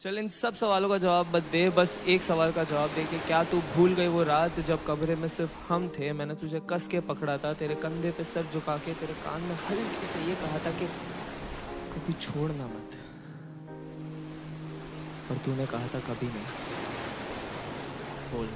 चल, इन सब सवालों का जवाब मत दे, बस एक सवाल का जवाब दे कि क्या तू भूल गई वो रात जब कमरे में सिर्फ़ हम थे? मैंने तुझे कस के पकड़ा था, तेरे कंधे पे सर झुका के, तेरे कान में हल्के से ये कहा था कि कभी छोड़ना मत। और तूने कहा था कभी नहीं। बोल।